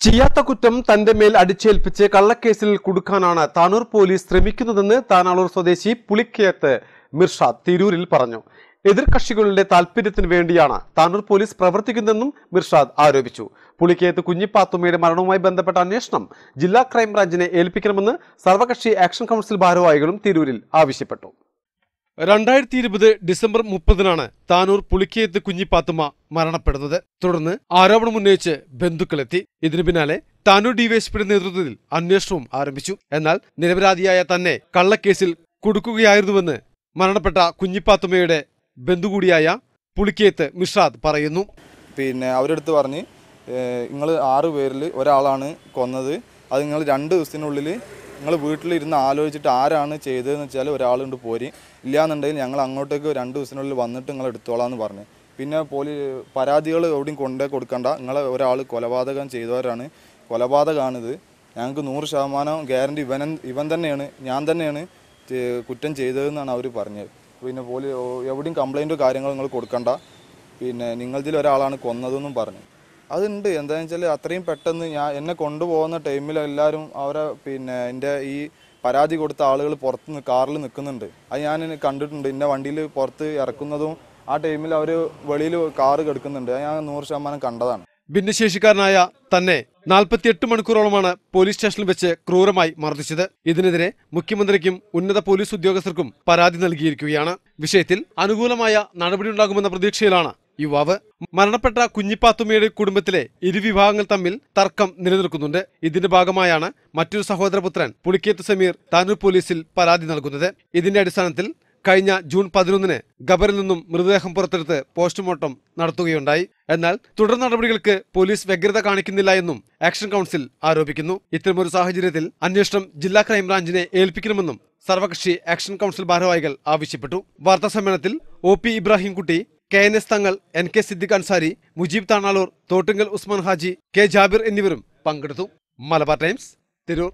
ചെയ്യാത്ത കുറ്റം തന്റെ മേൽ അടിച്ചേൽപ്പിച്ച് കള്ളക്കേസിൽ കുടുക്കാനാണ് താനൂർ പോലീസ് ശ്രമിക്കുന്നതെന്ന് താനാളൂർ സ്വദേശി പുളിക്കയത്ത് മിർഷാദ് തിരൂരിൽ പറഞ്ഞു. എതിർകക്ഷികളുടെ താല്പര്യത്തിന് വേണ്ടിയാണ് താനൂർ പോലീസ് പ്രവർത്തിക്കുന്നതെന്നും മിർഷാദ് ആരോപിച്ചു. പുളിക്കയത്ത് കുഞ്ഞിപ്പാത്തുമ്മയുടെ മരണവുമായി ബന്ധപ്പെട്ട അന്വേഷണം ജില്ലാ ക്രൈംബ്രാഞ്ചിനെ ഏൽപ്പിക്കണമെന്ന് സർവകക്ഷി ആക്ഷൻ കൗൺസിൽ ഭാരവാഹികളും തിരൂരിൽ ആവശ്യപ്പെട്ടു. രണ്ടായിരത്തി ഇരുപത് ഡിസംബർ മുപ്പതിനാണ് താനൂർ പുളിക്കയത്ത് കുഞ്ഞിപ്പാത്തുമ്മ മരണപ്പെടുന്നത്. തുടർന്ന് ആരോപണമുന്നയിച്ച് ബന്ധുക്കളെത്തി. ഇതിനു പിന്നാലെ താനൂർ ഡിവൈഎസ്പിയുടെ നേതൃത്വത്തിൽ അന്വേഷണവും ആരംഭിച്ചു. എന്നാൽ നിരപരാധിയായ തന്നെ കള്ളക്കേസിൽ കൊടുക്കുകയായിരുന്നുവെന്ന് മരണപ്പെട്ട കുഞ്ഞിപ്പാത്തുമ്മയുടെ ബന്ധു കൂടിയായ പുളിക്കയത്ത് മിഷാദ് പറയുന്നു. പിന്നെ അവരെടുത്ത് പറഞ്ഞ് നിങ്ങൾ ആറ് പേരിൽ ഒരാളാണ് കൊന്നത്. അത് നിങ്ങൾ രണ്ട് ദിവസത്തിനുള്ളിൽ നിങ്ങൾ വീട്ടിലിരുന്ന് ആലോചിച്ചിട്ട് ആരാണ് ചെയ്തതെന്ന് വെച്ചാൽ ഒരാളുണ്ട് പോരി. ഇല്ലാന്നുണ്ടെങ്കിൽ ഞങ്ങൾ അങ്ങോട്ടേക്ക് രണ്ട് ദിവസത്തിനുള്ളിൽ വന്നിട്ട് നിങ്ങൾ എടുത്തോളാം എന്ന് പറഞ്ഞു. പിന്നെ പോലീ പരാതികൾ എവിടെയും കൊണ്ടേ കൊടുക്കണ്ട. നിങ്ങൾ ഒരാൾ കൊലപാതകം ചെയ്തവരാണ്. കൊലപാതകമാണിത് ഞങ്ങൾക്ക് നൂറ് ശതമാനം ഗ്യാരണ്ടി ഇവൻ ഇവൻ തന്നെയാണ്. ഞാൻ തന്നെയാണ് കുറ്റം ചെയ്തതെന്നാണ് അവർ പറഞ്ഞത്. പിന്നെ പോലീ എവിടെയും കംപ്ലൈന്റോ കാര്യങ്ങളോ നിങ്ങൾ കൊടുക്കണ്ട. പിന്നെ നിങ്ങളതിൽ ഒരാളാണ് കൊന്നതെന്നും പറഞ്ഞു. അതുണ്ട്. എന്താണെന്ന് വെച്ചാൽ അത്രയും പെട്ടെന്ന് ഞാൻ എന്നെ കൊണ്ടുപോകുന്ന ടൈമിൽ എല്ലാവരും അവരെ പിന്നെ എന്റെ ഈ പരാതി കൊടുത്ത ആളുകൾ പുറത്ത് കാറിൽ നിൽക്കുന്നുണ്ട്. അത് ഞാൻ കണ്ടിട്ടുണ്ട്. എന്റെ വണ്ടിയിൽ പുറത്ത് ഇറക്കുന്നതും ആ ടൈമിൽ അവർ വെളിയിൽ കാറ് കെടുക്കുന്നുണ്ട്. അത് ഞാൻ നൂറ് ശതമാനം കണ്ടതാണ്. ഭിന്നശേഷിക്കാരനായ തന്നെ നാൽപ്പത്തിയെട്ട് മണിക്കൂറോളമാണ് പോലീസ് സ്റ്റേഷനിൽ വെച്ച് ക്രൂരമായി മർദ്ദിച്ചത്. ഇതിനെതിരെ മുഖ്യമന്ത്രിക്കും ഉന്നത പോലീസ് ഉദ്യോഗസ്ഥർക്കും പരാതി നൽകിയിരിക്കുകയാണ്. വിഷയത്തിൽ അനുകൂലമായ നടപടിയുണ്ടാകുമെന്ന പ്രതീക്ഷയിലാണ് യുവാവ് മരണപ്പെട്ട കുഞ്ഞിപ്പാത്തുമ്മയുടെ കുടുംബത്തിലെ ഇരുവിഭാഗങ്ങൾ തമ്മിൽ തർക്കം നിലനിൽക്കുന്നുണ്ട്. ഇതിന്റെ ഭാഗമായാണ് മറ്റൊരു സഹോദരപുത്രൻ പുളിക്കേത്ത് സമീർ താനൂർ പോലീസിൽ പരാതി നൽകുന്നത്. ഇതിന്റെ അടിസ്ഥാനത്തിൽ കഴിഞ്ഞ ജൂൺ പതിനൊന്നിന് ഖബറിൽ നിന്നും മൃതദേഹം പുറത്തെടുത്ത് പോസ്റ്റ്മോർട്ടം നടത്തുകയുണ്ടായി. എന്നാൽ തുടർ നടപടികൾക്ക് പോലീസ് വ്യഗ്രത കാണിക്കുന്നില്ല എന്നും ആക്ഷൻ കൗൺസിൽ ആരോപിക്കുന്നു. ഇത്തരമൊരു സാഹചര്യത്തിൽ അന്വേഷണം ജില്ലാ ക്രൈംബ്രാഞ്ചിനെ ഏൽപ്പിക്കണമെന്നും സർവകക്ഷി ആക്ഷൻ കൗൺസിൽ ഭാരവാഹികൾ ആവശ്യപ്പെട്ടു. വാർത്താ സമ്മേളനത്തിൽ O P Ibrahimkutty K N S Thangal N K Siddique Ansari Mujeeb Thanalur Thottungal Usman Haji K Jabir എന്നിവരും പങ്കെടുത്തു. മലബാർ ടൈംസ് തിരൂർ.